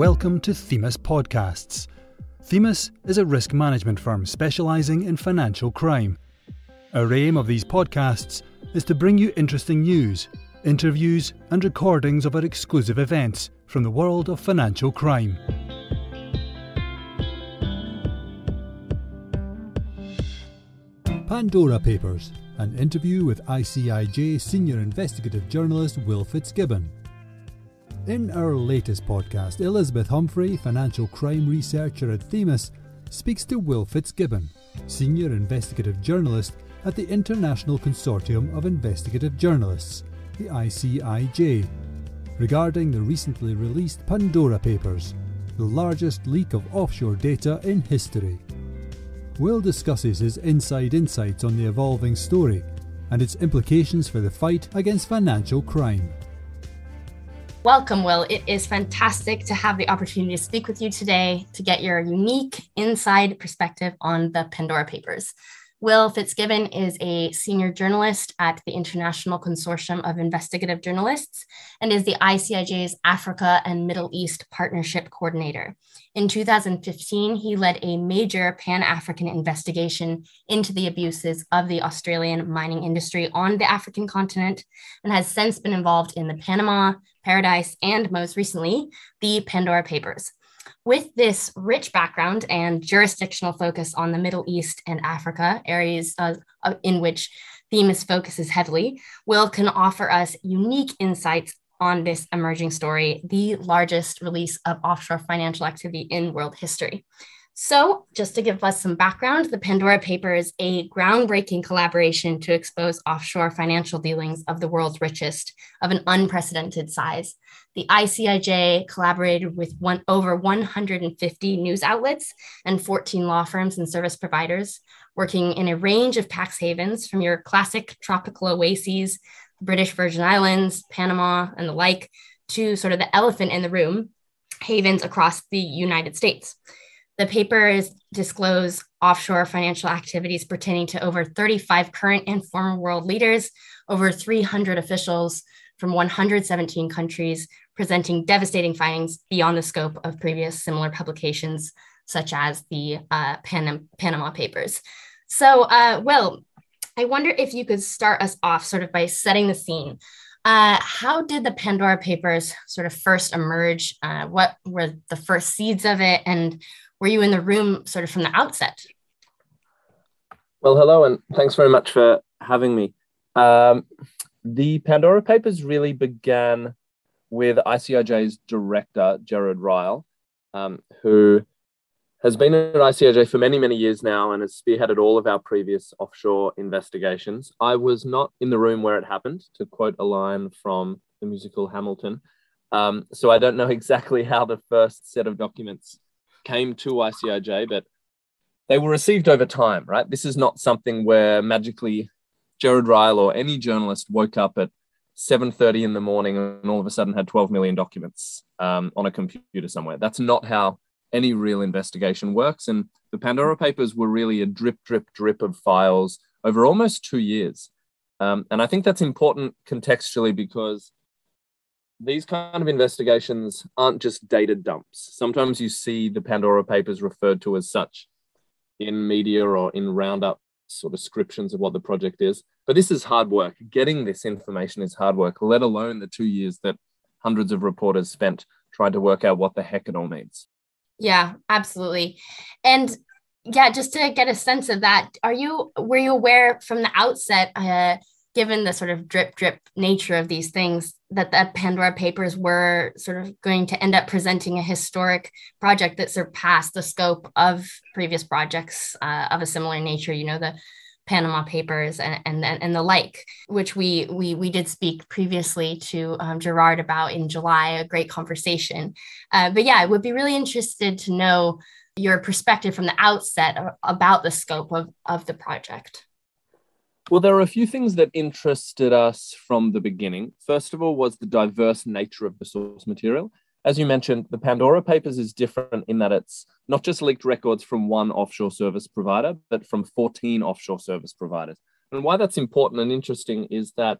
welcome to Themis Podcasts. Themis is a risk management firm specialising in financial crime. Our aim of these podcasts is to bring you interesting news, interviews, and recordings of our exclusive events from the world of financial crime. Pandora Papers, an interview with ICIJ senior investigative journalist Will Fitzgibbon. In our latest podcast, Elizabeth Humphrey, financial crime researcher at Themis, speaks to Will Fitzgibbon, senior investigative journalist at the International Consortium of Investigative Journalists, the ICIJ, regarding the recently released Pandora Papers, the largest leak of offshore data in history. Will discusses his inside insights on the evolving story and its implications for the fight against financial crime. Welcome, Will. It is fantastic to have the opportunity to speak with you today to get your unique inside perspective on the Pandora Papers. Will Fitzgibbon is a senior journalist at the International Consortium of Investigative Journalists and is the ICIJ's Africa and Middle East Partnership Coordinator. In 2015, he led a major Pan African investigation into the abuses of the Australian mining industry on the African continent and has since been involved in the Panama, Paradise, and most recently, the Pandora Papers. With this rich background and jurisdictional focus on the Middle East and Africa, areas uh, in which Themis focuses heavily, Will can offer us unique insights on this emerging story, the largest release of offshore financial activity in world history. So, just to give us some background, the Pandora Papers, is a groundbreaking collaboration to expose offshore financial dealings of the world's richest of an unprecedented size. The ICIJ collaborated with one, over 150 news outlets and 14 law firms and service providers, working in a range of tax havens from your classic tropical oases, British Virgin Islands, Panama, and the like, to sort of the elephant in the room, havens across the United States. The papers disclose offshore financial activities pertaining to over 35 current and former world leaders, over 300 officials from 117 countries, presenting devastating findings beyond the scope of previous similar publications, such as the uh, Pan- Panama Papers. So, uh, Will, I wonder if you could start us off sort of by setting the scene. Uh, how did the Pandora Papers sort of first emerge? Uh, what were the first seeds of it? And were you in the room sort of from the outset? Well, hello, and thanks very much for having me. Um, the Pandora Papers really began with ICIJ's director, Gerard Ryle, um, who has been at ICIJ for many, many years now and has spearheaded all of our previous offshore investigations. I was not in the room where it happened, to quote a line from the musical Hamilton. Um, so I don't know exactly how the first set of documents came to ICIJ, but they were received over time, right? This is not something where magically Gerard Ryle or any journalist woke up at 7.30 in the morning and all of a sudden had 12 million documents um, on a computer somewhere. That's not how any real investigation works. And the Pandora Papers were really a drip, drip, drip of files over almost two years. Um, and I think that's important contextually because these kind of investigations aren't just data dumps. Sometimes you see the Pandora Papers referred to as such in media or in roundup sort of descriptions of what the project is. But this is hard work. Getting this information is hard work, let alone the two years that hundreds of reporters spent trying to work out what the heck it all means. Yeah, absolutely. And yeah, just to get a sense of that, are you were you aware from the outset uh, given the sort of drip drip nature of these things that the pandora papers were sort of going to end up presenting a historic project that surpassed the scope of previous projects uh, of a similar nature you know the panama papers and, and and the like which we we we did speak previously to um, gerard about in july a great conversation. Uh, but yeah i would be really interested to know your perspective from the outset about the scope of of the project well, there are a few things that interested us from the beginning. First of all, was the diverse nature of the source material. As you mentioned, the Pandora Papers is different in that it's not just leaked records from one offshore service provider, but from 14 offshore service providers. And why that's important and interesting is that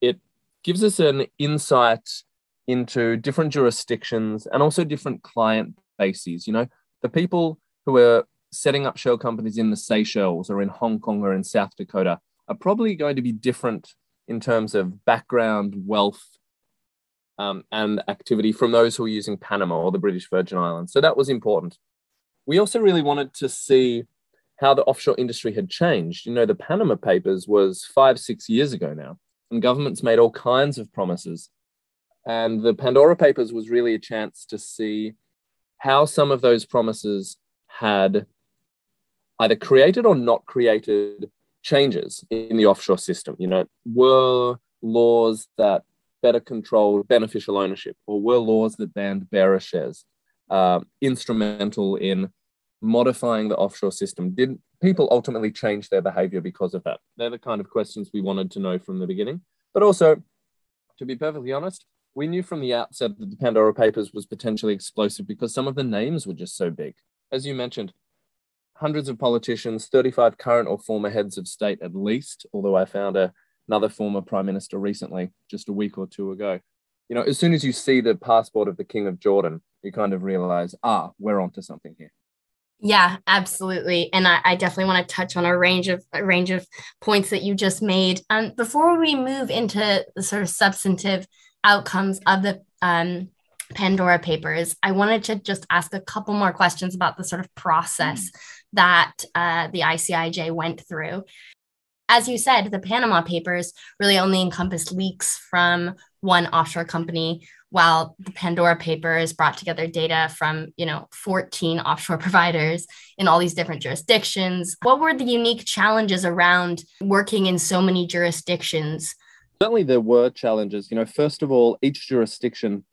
it gives us an insight into different jurisdictions and also different client bases. You know, the people who are setting up shell companies in the Seychelles or in Hong Kong or in South Dakota are probably going to be different in terms of background, wealth, um, and activity from those who are using Panama or the British Virgin Islands. So that was important. We also really wanted to see how the offshore industry had changed. You know, the Panama Papers was five, six years ago now, and governments made all kinds of promises. And the Pandora Papers was really a chance to see how some of those promises had either created or not created changes in the offshore system. You know, were laws that better controlled beneficial ownership, or were laws that banned bearer shares uh, instrumental in modifying the offshore system? Did people ultimately change their behavior because of that? They're the kind of questions we wanted to know from the beginning. But also, to be perfectly honest, we knew from the outset that the Pandora Papers was potentially explosive because some of the names were just so big. As you mentioned, hundreds of politicians, 35 current or former heads of state at least, although I found a, another former prime minister recently, just a week or two ago. You know, as soon as you see the passport of the King of Jordan, you kind of realize, ah, we're onto something here. Yeah, absolutely. And I, I, definitely want to touch on a range of a range of points that you just made. Um, before we move into the sort of substantive outcomes of the um, Pandora Papers, I wanted to just ask a couple more questions about the sort of process mm. that uh, the ICIJ went through. As you said, the Panama Papers really only encompassed leaks from one offshore company, while the Pandora Papers brought together data from, you know, 14 offshore providers in all these different jurisdictions. What were the unique challenges around working in so many jurisdictions? Certainly, there were challenges. You know, first of all, each jurisdiction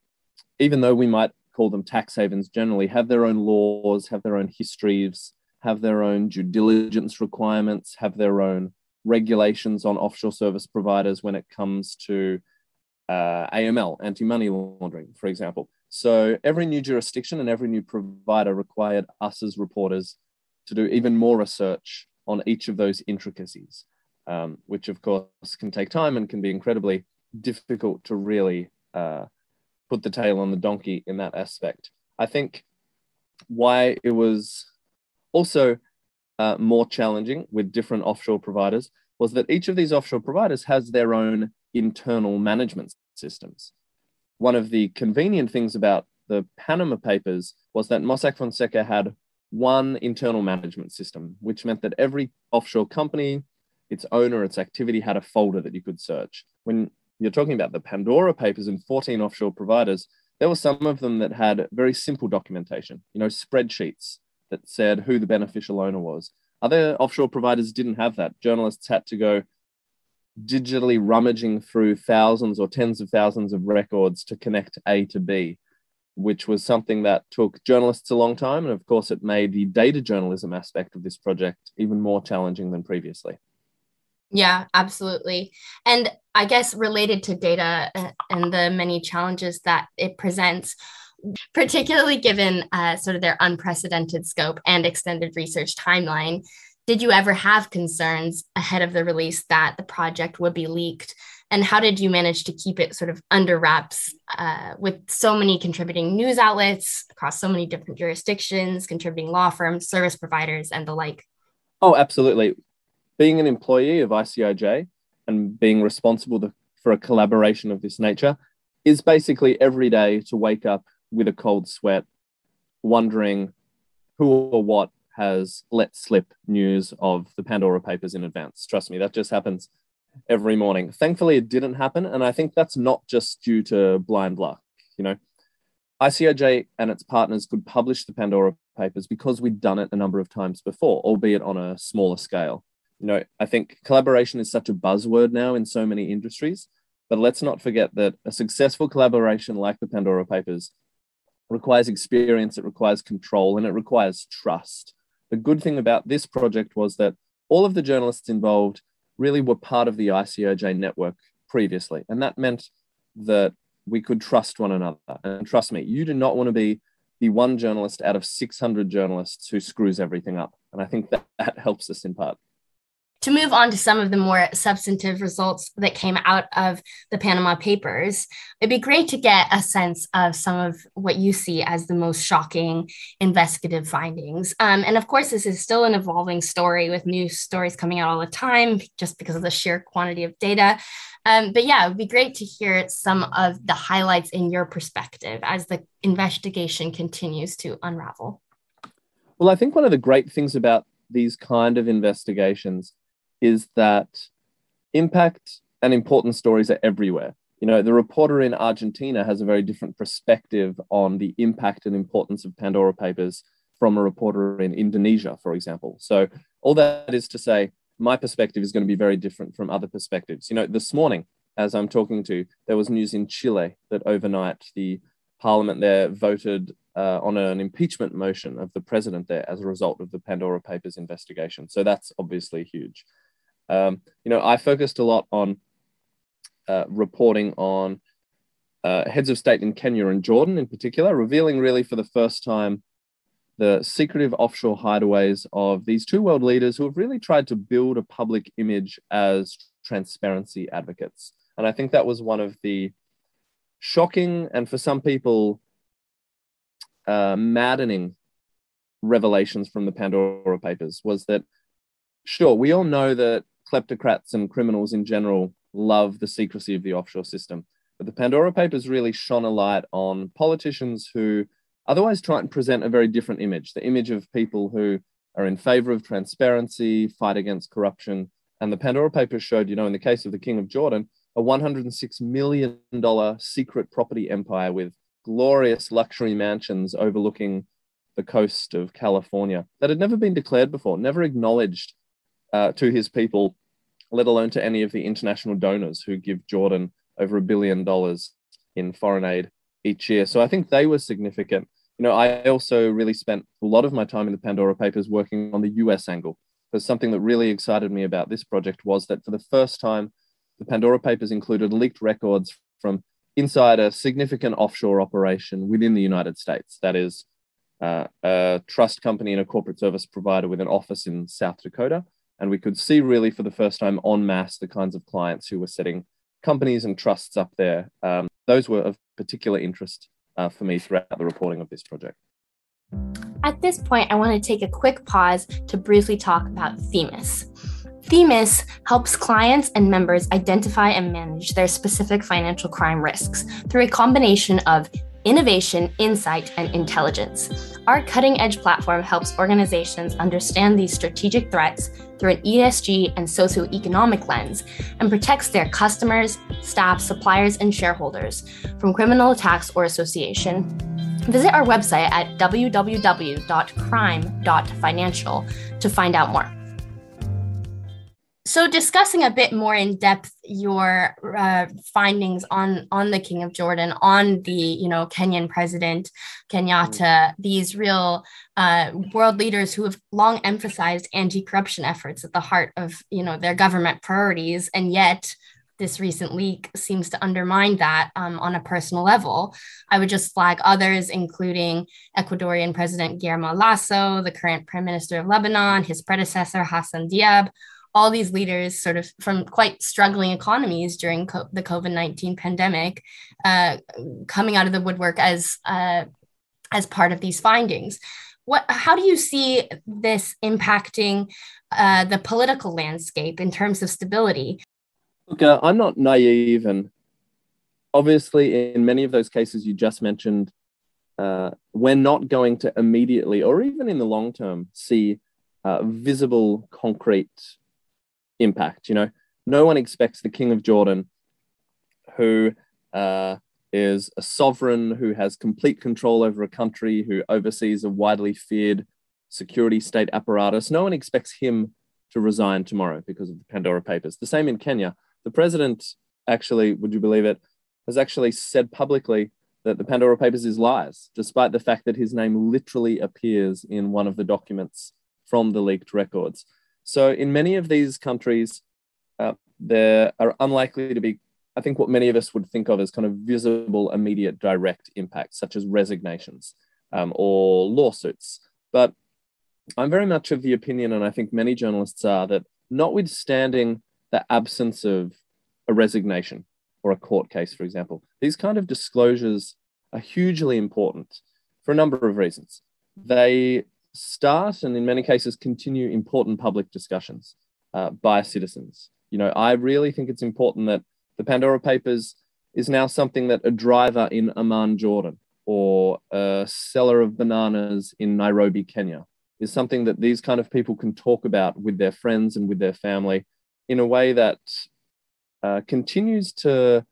even though we might call them tax havens generally, have their own laws, have their own histories, have their own due diligence requirements, have their own regulations on offshore service providers when it comes to uh, AML, anti money laundering, for example. So every new jurisdiction and every new provider required us as reporters to do even more research on each of those intricacies, um, which of course can take time and can be incredibly difficult to really uh, put the tail on the donkey in that aspect. I think why it was also uh, more challenging with different offshore providers was that each of these offshore providers has their own internal management systems. One of the convenient things about the Panama Papers was that Mossack Fonseca had one internal management system, which meant that every offshore company, its owner, its activity had a folder that you could search. When you're talking about the Pandora papers and 14 offshore providers, there were some of them that had very simple documentation, you know, spreadsheets that said who the beneficial owner was. Other offshore providers didn't have that. Journalists had to go digitally rummaging through thousands or tens of thousands of records to connect A to B, which was something that took journalists a long time. And of course, it made the data journalism aspect of this project even more challenging than previously. Yeah, absolutely. And I guess related to data uh, and the many challenges that it presents, particularly given uh, sort of their unprecedented scope and extended research timeline, did you ever have concerns ahead of the release that the project would be leaked? And how did you manage to keep it sort of under wraps uh, with so many contributing news outlets across so many different jurisdictions, contributing law firms, service providers, and the like? Oh, absolutely being an employee of ICIJ and being responsible to, for a collaboration of this nature is basically every day to wake up with a cold sweat, wondering who or what has let slip news of the Pandora Papers in advance. Trust me, that just happens every morning. Thankfully, it didn't happen. And I think that's not just due to blind luck. You know, ICIJ and its partners could publish the Pandora Papers because we'd done it a number of times before, albeit on a smaller scale you know, I think collaboration is such a buzzword now in so many industries, but let's not forget that a successful collaboration like the Pandora Papers requires experience, it requires control, and it requires trust. The good thing about this project was that all of the journalists involved really were part of the ICIJ network previously. And that meant that we could trust one another. And trust me, you do not want to be the one journalist out of 600 journalists who screws everything up. And I think that, that helps us in part. To move on to some of the more substantive results that came out of the Panama Papers, it'd be great to get a sense of some of what you see as the most shocking investigative findings. Um, and of course, this is still an evolving story with new stories coming out all the time just because of the sheer quantity of data. Um, but yeah, it would be great to hear some of the highlights in your perspective as the investigation continues to unravel. Well, I think one of the great things about these kind of investigations is that impact and important stories are everywhere. You know, the reporter in Argentina has a very different perspective on the impact and importance of Pandora Papers from a reporter in Indonesia, for example. So, all that is to say, my perspective is going to be very different from other perspectives. You know, this morning, as I'm talking to, there was news in Chile that overnight the parliament there voted uh, on an impeachment motion of the president there as a result of the Pandora Papers investigation. So that's obviously huge. Um, you know, I focused a lot on uh, reporting on uh, heads of state in Kenya and Jordan in particular, revealing really for the first time the secretive offshore hideaways of these two world leaders who have really tried to build a public image as transparency advocates. And I think that was one of the shocking and for some people uh, maddening revelations from the Pandora Papers was that, sure, we all know that kleptocrats and criminals in general love the secrecy of the offshore system. But the Pandora Papers really shone a light on politicians who otherwise try and present a very different image the image of people who are in favor of transparency, fight against corruption. And the Pandora Papers showed, you know, in the case of the King of Jordan, a $106 million secret property empire with glorious luxury mansions overlooking the coast of California that had never been declared before, never acknowledged uh, to his people let alone to any of the international donors who give Jordan over a billion dollars in foreign aid each year. So I think they were significant. You know, I also really spent a lot of my time in the Pandora Papers working on the US angle. Because something that really excited me about this project was that for the first time, the Pandora Papers included leaked records from inside a significant offshore operation within the United States. That is, uh, a trust company and a corporate service provider with an office in South Dakota and we could see really for the first time en masse the kinds of clients who were setting companies and trusts up there. Um, those were of particular interest uh, for me throughout the reporting of this project. At this point, I want to take a quick pause to briefly talk about Themis. Themis helps clients and members identify and manage their specific financial crime risks through a combination of innovation, insight, and intelligence. Our cutting edge platform helps organizations understand these strategic threats through an ESG and socioeconomic lens and protects their customers, staff, suppliers, and shareholders from criminal attacks or association. Visit our website at www.crime.financial to find out more. So, discussing a bit more in depth your uh, findings on on the King of Jordan, on the you know Kenyan president Kenyatta, these real uh, world leaders who have long emphasized anti-corruption efforts at the heart of you know their government priorities, and yet this recent leak seems to undermine that um, on a personal level. I would just flag others, including Ecuadorian President Guillermo Lasso, the current Prime Minister of Lebanon, his predecessor Hassan Diab all these leaders sort of from quite struggling economies during co- the covid-19 pandemic uh, coming out of the woodwork as uh, as part of these findings. What how do you see this impacting uh, the political landscape in terms of stability? Look i'm not naive and obviously in many of those cases you just mentioned uh, we're not going to immediately or even in the long term see uh, visible concrete impact. You know, no one expects the King of Jordan, who uh, is a sovereign who has complete control over a country, who oversees a widely feared security state apparatus. No one expects him to resign tomorrow because of the Pandora Papers. The same in Kenya. The president actually, would you believe it, has actually said publicly that the Pandora Papers is lies, despite the fact that his name literally appears in one of the documents from the leaked records. So in many of these countries, uh, there are unlikely to be, I think, what many of us would think of as kind of visible, immediate, direct impacts, such as resignations um, or lawsuits. But I'm very much of the opinion, and I think many journalists are, that notwithstanding the absence of a resignation or a court case, for example, these kind of disclosures are hugely important for a number of reasons. They start and in many cases continue important public discussions uh, by citizens. You know, I really think it's important that the Pandora Papers is now something that a driver in Amman, Jordan, or a seller of bananas in Nairobi, Kenya, is something that these kind of people can talk about with their friends and with their family in a way that uh, continues to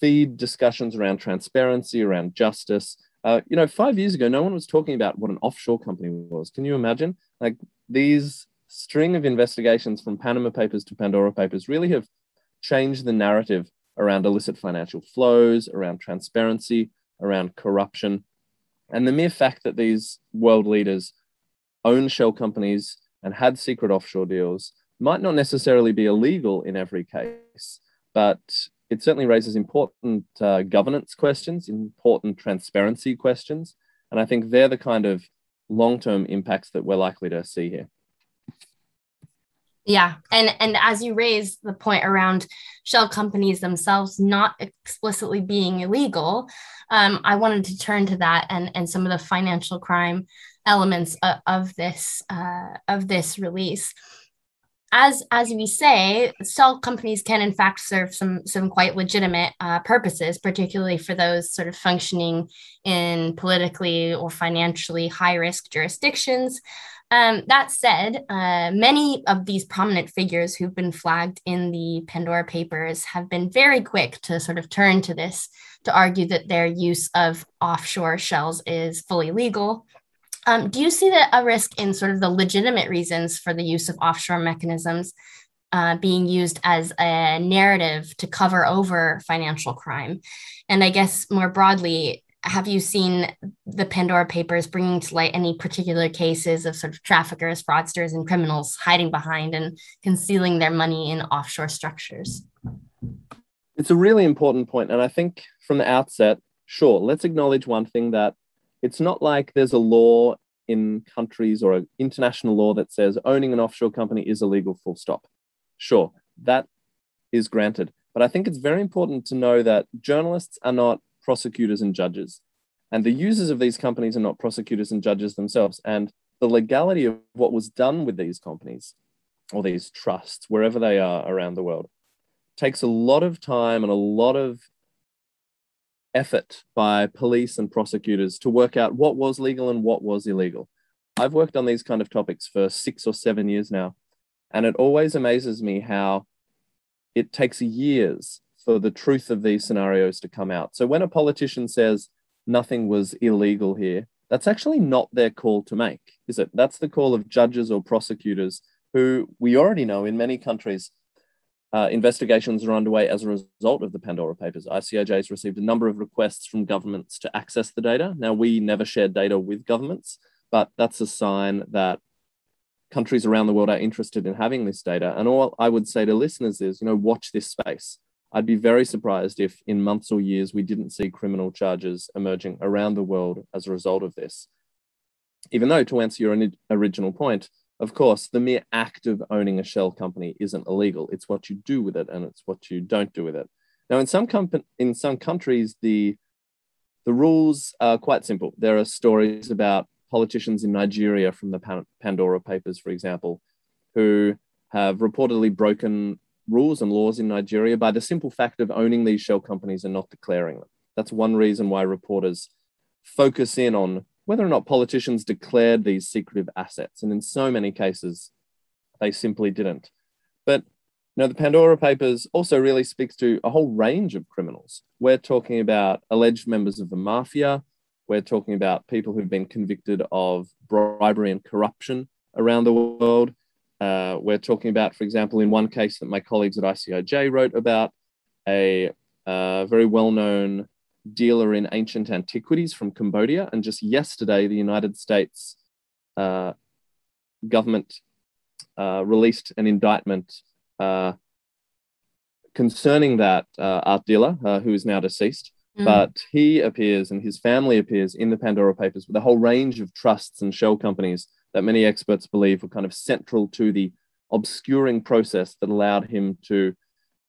feed discussions around transparency, around justice. Uh, you know, five years ago, no one was talking about what an offshore company was. Can you imagine? Like these string of investigations from Panama Papers to Pandora Papers really have changed the narrative around illicit financial flows, around transparency, around corruption. And the mere fact that these world leaders own shell companies and had secret offshore deals might not necessarily be illegal in every case, but it certainly raises important uh, governance questions, important transparency questions. And I think they're the kind of long term impacts that we're likely to see here. Yeah, and and as you raise the point around shell companies themselves not explicitly being illegal, um, I wanted to turn to that and and some of the financial crime elements of, of this uh, of this release. As as we say, shell companies can in fact serve some some quite legitimate uh, purposes, particularly for those sort of functioning in politically or financially high risk jurisdictions. Um, that said, uh, many of these prominent figures who've been flagged in the Pandora Papers have been very quick to sort of turn to this to argue that their use of offshore shells is fully legal. Um, do you see that a risk in sort of the legitimate reasons for the use of offshore mechanisms uh, being used as a narrative to cover over financial crime? And I guess more broadly, have you seen the Pandora Papers bringing to light any particular cases of sort of traffickers, fraudsters, and criminals hiding behind and concealing their money in offshore structures? It's a really important point, and I think from the outset, sure, let's acknowledge one thing that it's not like there's a law in countries or an international law that says owning an offshore company is illegal, full stop. Sure, that is granted. But I think it's very important to know that journalists are not prosecutors and judges. And the users of these companies are not prosecutors and judges themselves. And the legality of what was done with these companies or these trusts, wherever they are around the world, takes a lot of time and a lot of effort by police and prosecutors to work out what was legal and what was illegal. I've worked on these kind of topics for six or seven years now, and it always amazes me how it takes years for the truth of these scenarios to come out. So when a politician says nothing was illegal here, that's actually not their call to make, is it? That's the call of judges or prosecutors who we already know in many countries. Uh, investigations are underway as a result of the Pandora Papers. ICIJ has received a number of requests from governments to access the data. Now, we never share data with governments, but that's a sign that countries around the world are interested in having this data. And all I would say to listeners is, you know, watch this space. I'd be very surprised if in months or years we didn't see criminal charges emerging around the world as a result of this. Even though, to answer your original point, of course, the mere act of owning a shell company isn't illegal. It's what you do with it and it's what you don't do with it. Now, in some, comp- in some countries, the, the rules are quite simple. There are stories about politicians in Nigeria from the Pandora Papers, for example, who have reportedly broken rules and laws in Nigeria by the simple fact of owning these shell companies and not declaring them. That's one reason why reporters focus in on whether or not politicians declared these secretive assets. And in so many cases, they simply didn't. But you know, the Pandora Papers also really speaks to a whole range of criminals. We're talking about alleged members of the mafia. We're talking about people who've been convicted of bribery and corruption around the world. Uh, we're talking about, for example, in one case that my colleagues at ICIJ wrote about, a uh, very well known dealer in ancient antiquities from Cambodia. And just yesterday, the United States uh, government uh, released an indictment uh, concerning that uh, art dealer, who is now deceased. Mm. But he appears and his family appears in the Pandora Papers with a whole range of trusts and shell companies that many experts believe were kind of central to the obscuring process that allowed him to,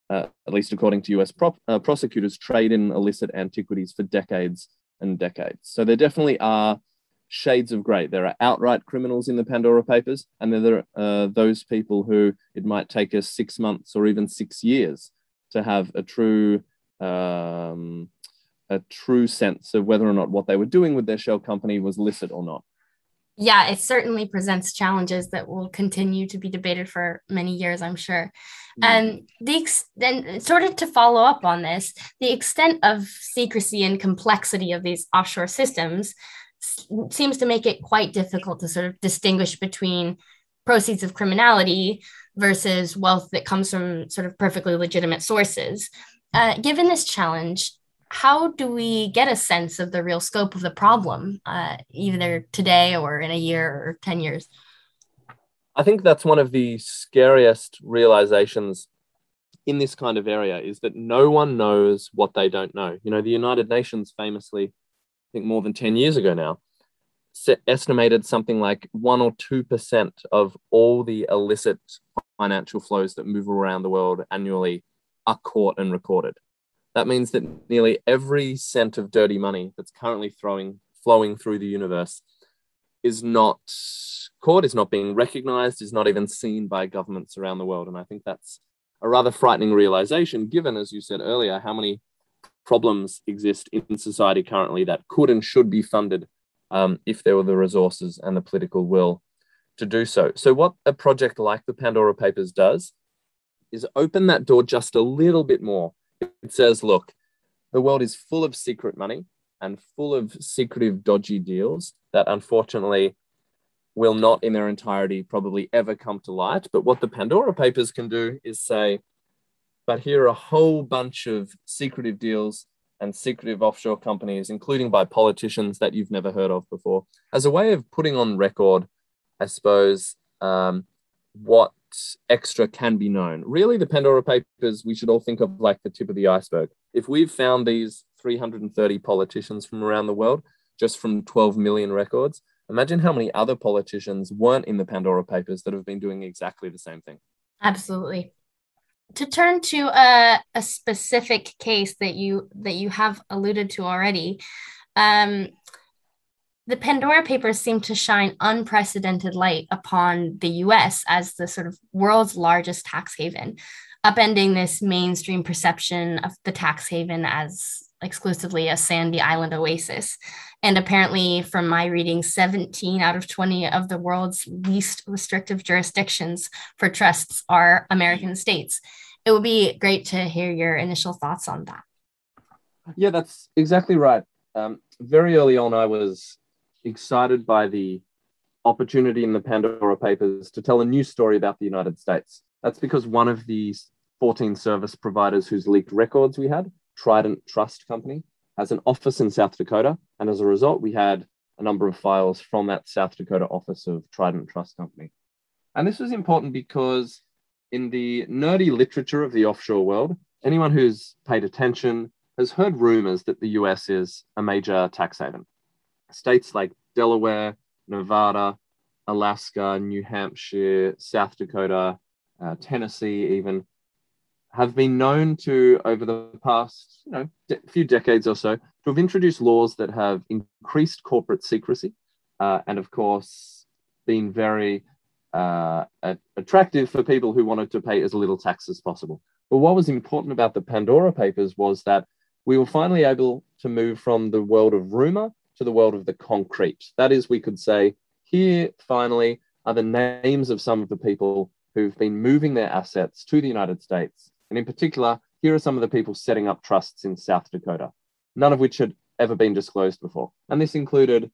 uh, at least according to US prop, uh, prosecutors, trade in illicit antiquities for decades and decades. So there definitely are shades of grey. There are outright criminals in the Pandora Papers, and then there are uh, those people who it might take us six months or even six years to have a true um, a true sense of whether or not what they were doing with their shell company was licit or not. Yeah, it certainly presents challenges that will continue to be debated for many years, I'm sure. Mm. And the ex- then sort of to follow up on this, the extent of secrecy and complexity of these offshore systems seems to make it quite difficult to sort of distinguish between proceeds of criminality versus wealth that comes from sort of perfectly legitimate sources. Uh, given this challenge, how do we get a sense of the real scope of the problem, uh, either today or in a year or 10 years? I think that's one of the scariest realizations in this kind of area is that no one knows what they don't know. You know, the United Nations famously, I think more than 10 years ago now, estimated something like 1 or 2% of all the illicit financial flows that move around the world annually are caught and recorded. That means that nearly every cent of dirty money that's currently throwing, flowing through the universe is not caught, is not being recognized, is not even seen by governments around the world. And I think that's a rather frightening realization, given, as you said earlier, how many problems exist in society currently that could and should be funded um, if there were the resources and the political will to do so. So, what a project like the Pandora Papers does is open that door just a little bit more it says, look, the world is full of secret money and full of secretive, dodgy deals that unfortunately will not in their entirety probably ever come to light. But what the Pandora Papers can do is say, but here are a whole bunch of secretive deals and secretive offshore companies, including by politicians that you've never heard of before, as a way of putting on record, I suppose, um, what extra can be known. Really, the Pandora Papers, we should all think of like the tip of the iceberg. If we've found these 330 politicians from around the world just from 12 million records, imagine how many other politicians weren't in the Pandora Papers that have been doing exactly the same thing. Absolutely. To turn to a, a specific case that you that you have alluded to already, um, the Pandora Papers seem to shine unprecedented light upon the US as the sort of world's largest tax haven, upending this mainstream perception of the tax haven as exclusively a sandy island oasis. And apparently, from my reading, 17 out of 20 of the world's least restrictive jurisdictions for trusts are American states. It would be great to hear your initial thoughts on that. Yeah, that's exactly right. Um, very early on, I was excited by the opportunity in the Pandora Papers to tell a new story about the United States. That's because one of the 14 service providers whose leaked records we had, Trident Trust Company, has an office in South Dakota. And as a result, we had a number of files from that South Dakota office of Trident Trust Company. And this was important because in the nerdy literature of the offshore world, anyone who's paid attention has heard rumors that the US is a major tax haven states like Delaware, Nevada, Alaska, New Hampshire, South Dakota, uh, Tennessee, even have been known to, over the past you know, de- few decades or so, to have introduced laws that have increased corporate secrecy uh, and, of course, been very uh, attractive for people who wanted to pay as little tax as possible. But what was important about the Pandora Papers was that we were finally able to move from the world of rumor to the world of the concrete. That is, we could say, here finally are the names of some of the people who've been moving their assets to the United States. And in particular, here are some of the people setting up trusts in South Dakota, none of which had ever been disclosed before. And this included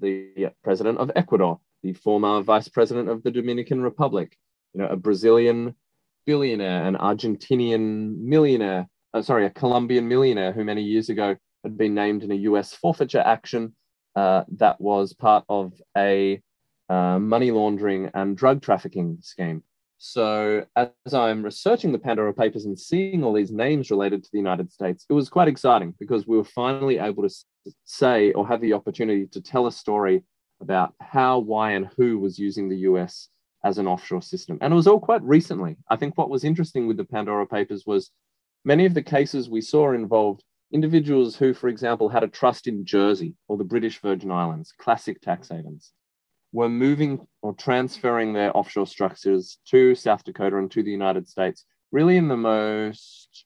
the president of Ecuador, the former vice president of the Dominican Republic, you know, a Brazilian billionaire, an Argentinian millionaire, uh, sorry, a Colombian millionaire who many years ago had been named in a US forfeiture action uh, that was part of a uh, money laundering and drug trafficking scheme. So, as I'm researching the Pandora Papers and seeing all these names related to the United States, it was quite exciting because we were finally able to say or have the opportunity to tell a story about how, why, and who was using the US as an offshore system. And it was all quite recently. I think what was interesting with the Pandora Papers was many of the cases we saw involved individuals who, for example, had a trust in Jersey or the British Virgin Islands, classic tax havens, were moving or transferring their offshore structures to South Dakota and to the United States, really in the most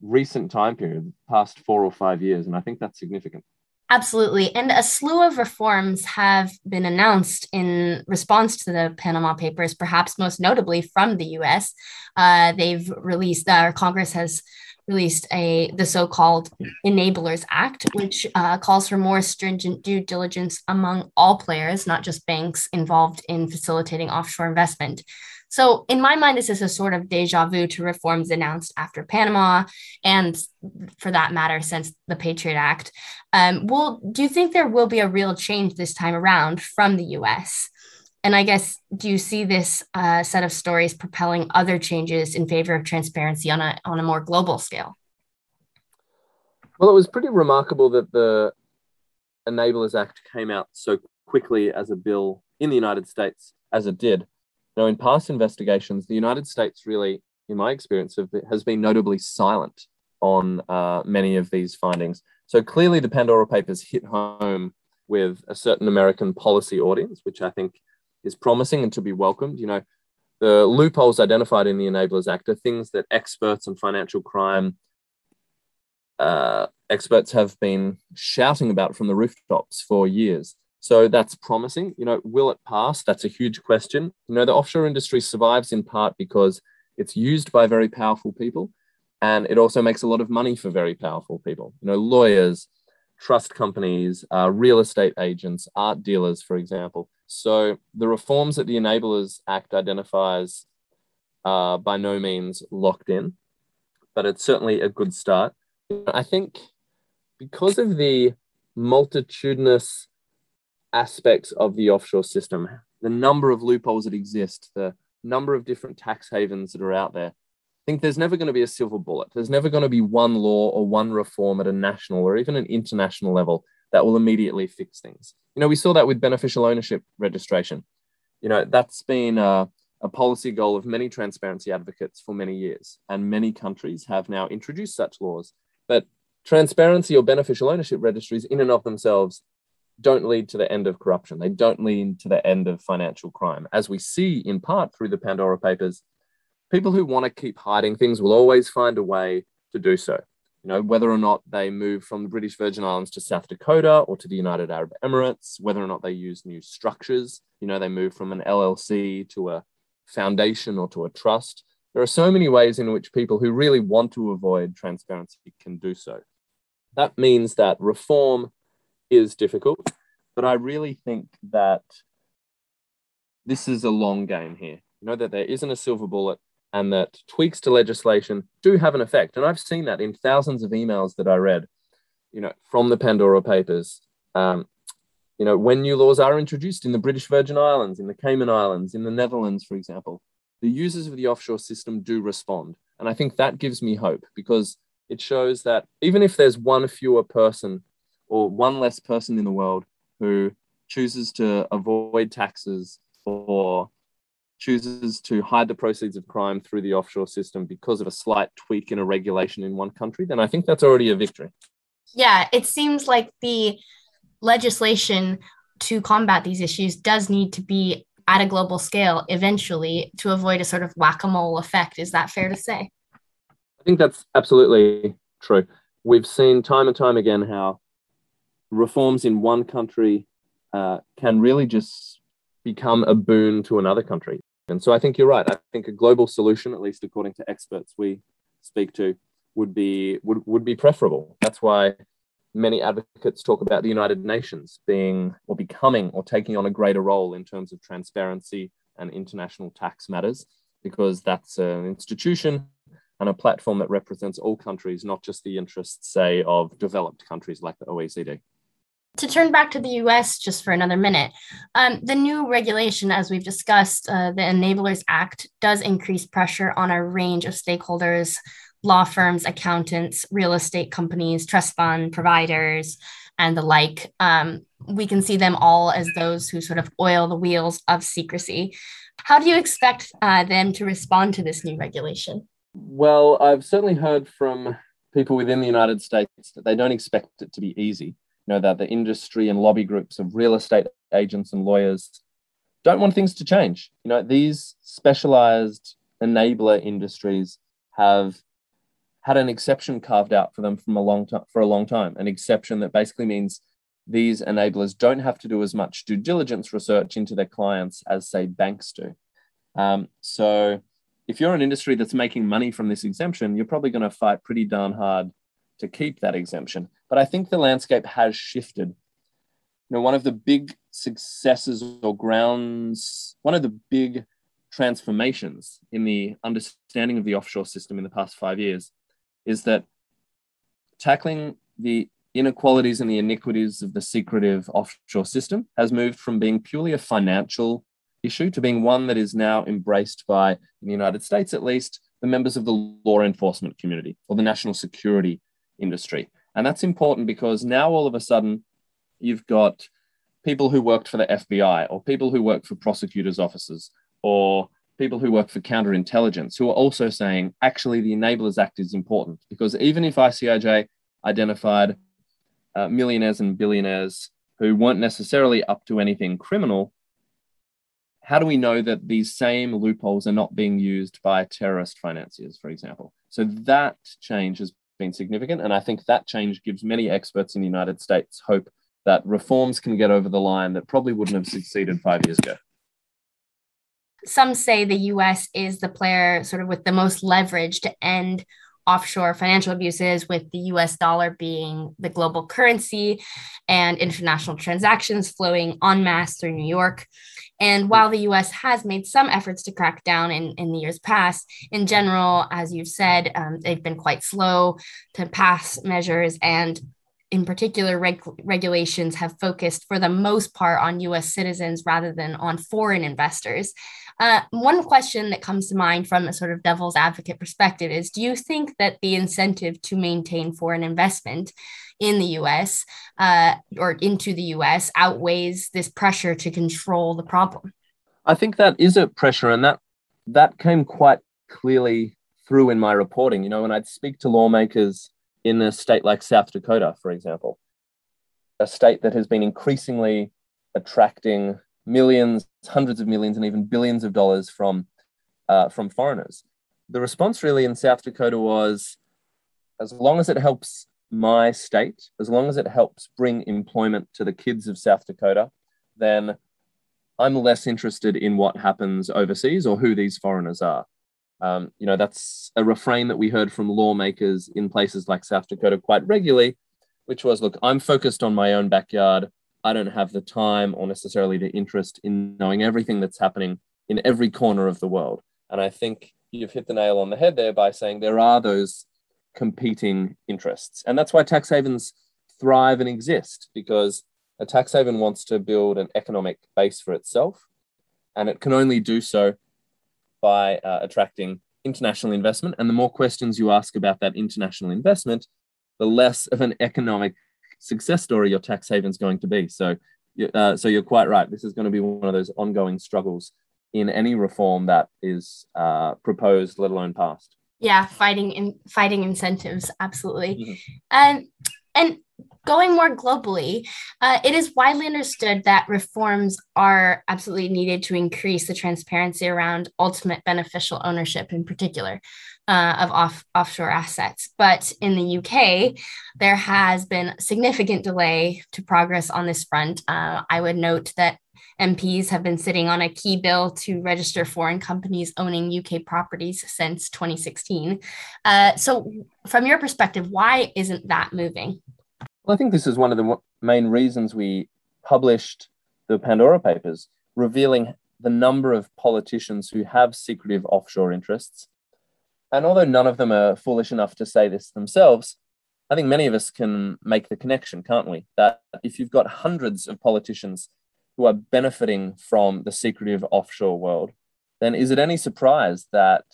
recent time period, past four or five years. And I think that's significant. Absolutely. And a slew of reforms have been announced in response to the Panama Papers, perhaps most notably from the US. Uh, they've released, our Congress has released a the so-called Enablers Act, which uh, calls for more stringent due diligence among all players, not just banks involved in facilitating offshore investment. So, in my mind, this is a sort of deja vu to reforms announced after Panama, and for that matter, since the Patriot Act. Um, will do you think there will be a real change this time around from the U.S.? And I guess, do you see this uh, set of stories propelling other changes in favor of transparency on a on a more global scale? Well, it was pretty remarkable that the Enablers Act came out so quickly as a bill in the United States as it did. Now, in past investigations, the United States really, in my experience, has been notably silent on uh, many of these findings. So clearly, the Pandora Papers hit home with a certain American policy audience, which I think is promising and to be welcomed. You know, the loopholes identified in the Enablers Act are things that experts on financial crime uh, experts have been shouting about from the rooftops for years. So that's promising. You know, will it pass? That's a huge question. You know, the offshore industry survives in part because it's used by very powerful people and it also makes a lot of money for very powerful people. You know, lawyers, trust companies, uh, real estate agents, art dealers, for example. So the reforms that the Enablers Act identifies are by no means locked in, but it's certainly a good start. I think because of the multitudinous aspects of the offshore system, the number of loopholes that exist, the number of different tax havens that are out there. I think there's never going to be a silver bullet. There's never going to be one law or one reform at a national or even an international level that will immediately fix things. You know, we saw that with beneficial ownership registration. You know, that's been a, a policy goal of many transparency advocates for many years, and many countries have now introduced such laws. But transparency or beneficial ownership registries, in and of themselves, don't lead to the end of corruption. They don't lead to the end of financial crime. As we see in part through the Pandora Papers, people who want to keep hiding things will always find a way to do so. You know, whether or not they move from the British Virgin Islands to South Dakota or to the United Arab Emirates, whether or not they use new structures, you know, they move from an LLC to a foundation or to a trust. There are so many ways in which people who really want to avoid transparency can do so. That means that reform is difficult, but I really think that this is a long game here. You know, that there isn't a silver bullet and that tweaks to legislation do have an effect. And I've seen that in thousands of emails that I read, you know, from the Pandora Papers. Um, you know, when new laws are introduced in the British Virgin Islands, in the Cayman Islands, in the Netherlands, for example, the users of the offshore system do respond. And I think that gives me hope because it shows that even if there's one fewer person or one less person in the world who chooses to avoid taxes or chooses to hide the proceeds of crime through the offshore system because of a slight tweak in a regulation in one country, then I think that's already a victory. Yeah, it seems like the legislation to combat these issues does need to be at a global scale eventually to avoid a sort of whack a mole effect. Is that fair to say? I think that's absolutely true. We've seen time and time again how reforms in one country uh, can really just become a boon to another country. And so I think you're right. I think a global solution, at least according to experts we speak to, would be would, would be preferable. That's why many advocates talk about the United Nations being or becoming or taking on a greater role in terms of transparency and international tax matters, because that's an institution and a platform that represents all countries, not just the interests, say, of developed countries like the OECD to turn back to the US just for another minute, um, the new regulation, as we've discussed, uh, the Enablers Act, does increase pressure on a range of stakeholders law firms, accountants, real estate companies, trust fund providers, and the like. Um, we can see them all as those who sort of oil the wheels of secrecy. How do you expect uh, them to respond to this new regulation? Well, I've certainly heard from people within the United States that they don't expect it to be easy. Know, that the industry and lobby groups of real estate agents and lawyers don't want things to change. You know, these specialized enabler industries have had an exception carved out for them from a long time for a long time. An exception that basically means these enablers don't have to do as much due diligence research into their clients as say banks do. Um, so if you're an industry that's making money from this exemption, you're probably going to fight pretty darn hard to keep that exemption. But I think the landscape has shifted. You know, one of the big successes or grounds, one of the big transformations in the understanding of the offshore system in the past five years is that tackling the inequalities and the iniquities of the secretive offshore system has moved from being purely a financial issue to being one that is now embraced by, in the United States at least, the members of the law enforcement community or the national security industry. And that's important because now all of a sudden you've got people who worked for the FBI or people who work for prosecutors' offices or people who work for counterintelligence who are also saying actually the Enablers Act is important because even if ICIJ identified uh, millionaires and billionaires who weren't necessarily up to anything criminal, how do we know that these same loopholes are not being used by terrorist financiers, for example? So that change has been significant. And I think that change gives many experts in the United States hope that reforms can get over the line that probably wouldn't have succeeded five years ago some say the US is the player sort of with the most leverage to end offshore financial abuses, with the US dollar being the global currency and international transactions flowing en masse through New York. And while the US has made some efforts to crack down in, in the years past, in general, as you've said, um, they've been quite slow to pass measures and in particular, reg- regulations have focused for the most part on US citizens rather than on foreign investors. Uh, one question that comes to mind from a sort of devil's advocate perspective is Do you think that the incentive to maintain foreign investment in the US uh, or into the US outweighs this pressure to control the problem? I think that is a pressure, and that that came quite clearly through in my reporting. You know, when I'd speak to lawmakers in a state like South Dakota, for example, a state that has been increasingly attracting millions, hundreds of millions, and even billions of dollars from uh, from foreigners. The response really in South Dakota was, as long as it helps my state, as long as it helps bring employment to the kids of South Dakota, then I'm less interested in what happens overseas or who these foreigners are. Um, you know, that's a refrain that we heard from lawmakers in places like South Dakota quite regularly, which was, look, I'm focused on my own backyard. I don't have the time or necessarily the interest in knowing everything that's happening in every corner of the world. And I think you've hit the nail on the head there by saying there are those competing interests. And that's why tax havens thrive and exist because a tax haven wants to build an economic base for itself. And it can only do so by uh, attracting international investment. And the more questions you ask about that international investment, the less of an economic success story your tax haven is going to be. So, uh, so you're quite right. This is going to be one of those ongoing struggles in any reform that is uh, proposed, let alone passed. Yeah, fighting in fighting incentives, absolutely. Mm-hmm. And and going more globally, uh, it is widely understood that reforms are absolutely needed to increase the transparency around ultimate beneficial ownership, in particular, uh, of off, offshore assets. But in the UK, there has been significant delay to progress on this front. Uh, I would note that MPs have been sitting on a key bill to register foreign companies owning UK properties since 2016. Uh, so, from your perspective, why isn't that moving? Well, I think this is one of the main reasons we published the Pandora Papers, revealing the number of politicians who have secretive offshore interests. And although none of them are foolish enough to say this themselves, I think many of us can make the connection, can't we? That if you've got hundreds of politicians who are benefiting from the secretive offshore world, then is it any surprise that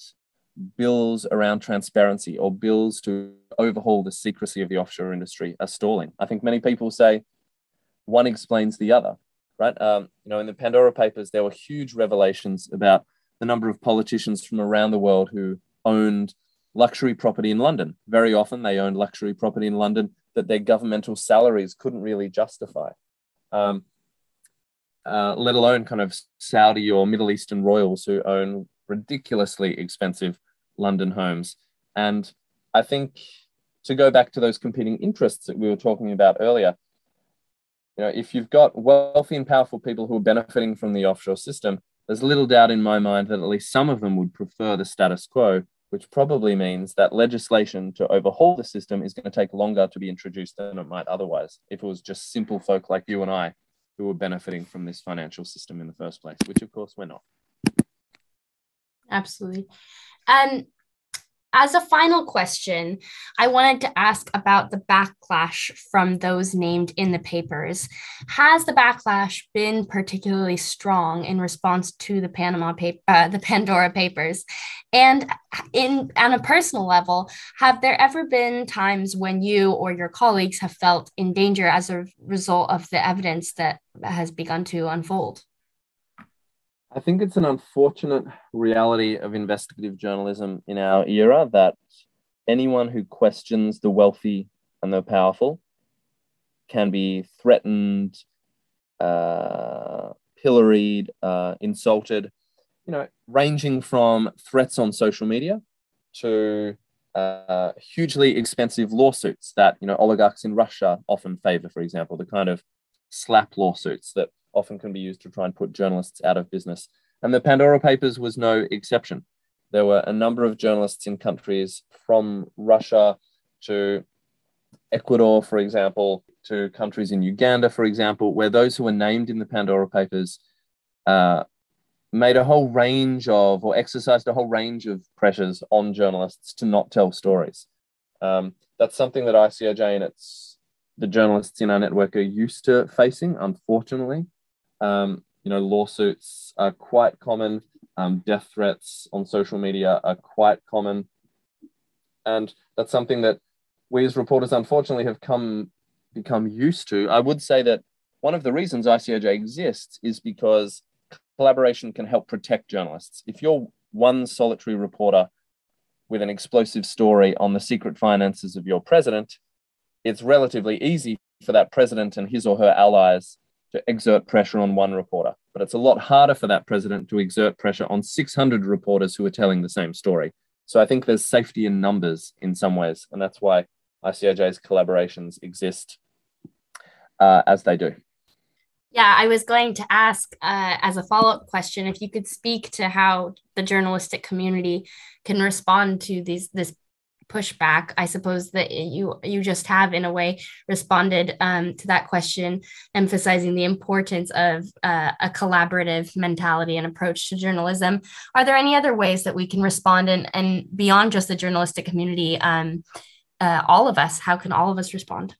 bills around transparency or bills to overhaul the secrecy of the offshore industry are stalling. I think many people say one explains the other. right? Um, you know, in the Pandora Papers, there were huge revelations about the number of politicians from around the world who owned luxury property in London. Very often, they owned luxury property in London that their governmental salaries couldn't really justify. Um, uh, let alone kind of Saudi or Middle Eastern royals who own ridiculously expensive London homes. And I think to go back to those competing interests that we were talking about earlier, you know, if you've got wealthy and powerful people who are benefiting from the offshore system, there's little doubt in my mind that at least some of them would prefer the status quo, which probably means that legislation to overhaul the system is going to take longer to be introduced than it might otherwise if it was just simple folk like you and I who were benefiting from this financial system in the first place, which of course we're not. Absolutely. And as a final question, I wanted to ask about the backlash from those named in the papers. Has the backlash been particularly strong in response to the Panama paper, uh, the Pandora Papers? And in on a personal level, have there ever been times when you or your colleagues have felt in danger as a result of the evidence that has begun to unfold? I think it's an unfortunate reality of investigative journalism in our era that anyone who questions the wealthy and the powerful can be threatened, uh, pilloried, uh, insulted, you know, ranging from threats on social media to uh, hugely expensive lawsuits that, you know, oligarchs in Russia often favor, for example, the kind of SLAPP lawsuits that often can be used to try and put journalists out of business. And the Pandora Papers was no exception. There were a number of journalists in countries from Russia to Ecuador, for example, to countries in Uganda, for example, where those who were named in the Pandora Papers uh, made a whole range of, or exercised a whole range of pressures on journalists to not tell stories. Um, that's something that ICIJ and its the journalists in our network are used to facing, unfortunately. Um, you know, lawsuits are quite common. Um, death threats on social media are quite common. And that's something that we as reporters, unfortunately, have come become used to. I would say that one of the reasons ICIJ exists is because collaboration can help protect journalists. If you're one solitary reporter with an explosive story on the secret finances of your president, it's relatively easy for that president and his or her allies to exert pressure on one reporter. But it's a lot harder for that president to exert pressure on 600 reporters who are telling the same story. So I think there's safety in numbers in some ways. And that's why ICIJ's collaborations exist uh, as they do. Yeah, I was going to ask uh, as a follow up question if you could speak to how the journalistic community can respond to these this pushback i suppose that you you just have in a way responded um, to that question emphasizing the importance of uh, a collaborative mentality and approach to journalism. Are there any other ways that we can respond and, and beyond just the journalistic community um, uh, all of us how can all of us respond?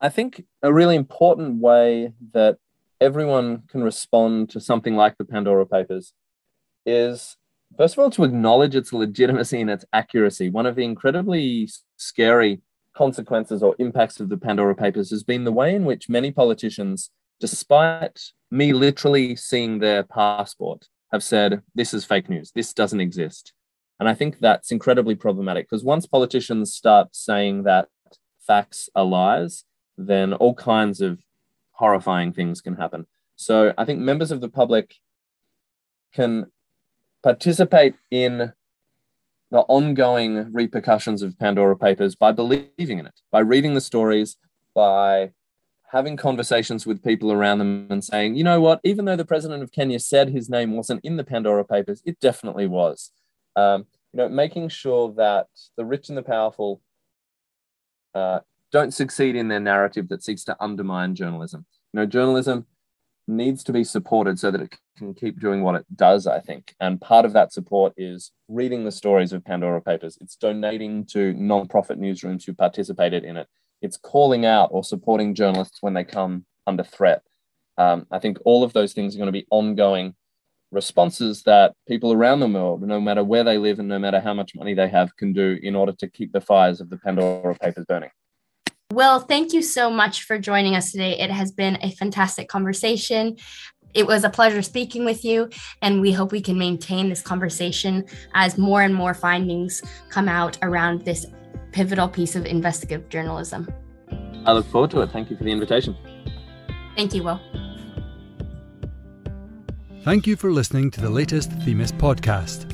I think a really important way that everyone can respond to something like the pandora papers is First of all, to acknowledge its legitimacy and its accuracy. One of the incredibly scary consequences or impacts of the Pandora Papers has been the way in which many politicians, despite me literally seeing their passport, have said, This is fake news. This doesn't exist. And I think that's incredibly problematic because once politicians start saying that facts are lies, then all kinds of horrifying things can happen. So I think members of the public can participate in the ongoing repercussions of Pandora Papers by believing in it, by reading the stories, by having conversations with people around them and saying, you know what, even though the president of Kenya said his name wasn't in the Pandora Papers, it definitely was. Um, you know, making sure that the rich and the powerful uh, don't succeed in their narrative that seeks to undermine journalism. You know, journalism needs to be supported so that it can keep doing what it does, I think. And part of that support is reading the stories of Pandora Papers. It's donating to non-profit newsrooms who participated in it. It's calling out or supporting journalists when they come under threat. Um, I think all of those things are going to be ongoing responses that people around the world, no matter where they live and no matter how much money they have, can do in order to keep the fires of the Pandora Papers burning. Will, thank you so much for joining us today. It has been a fantastic conversation. It was a pleasure speaking with you, and we hope we can maintain this conversation as more and more findings come out around this pivotal piece of investigative journalism. I look forward to it. Thank you for the invitation. Thank you, Will. Thank you for listening to the latest Themis podcast.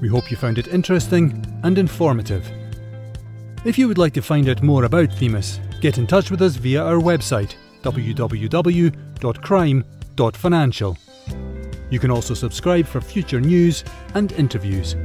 We hope you found it interesting and informative. If you would like to find out more about Themis, get in touch with us via our website www.crime.financial. You can also subscribe for future news and interviews.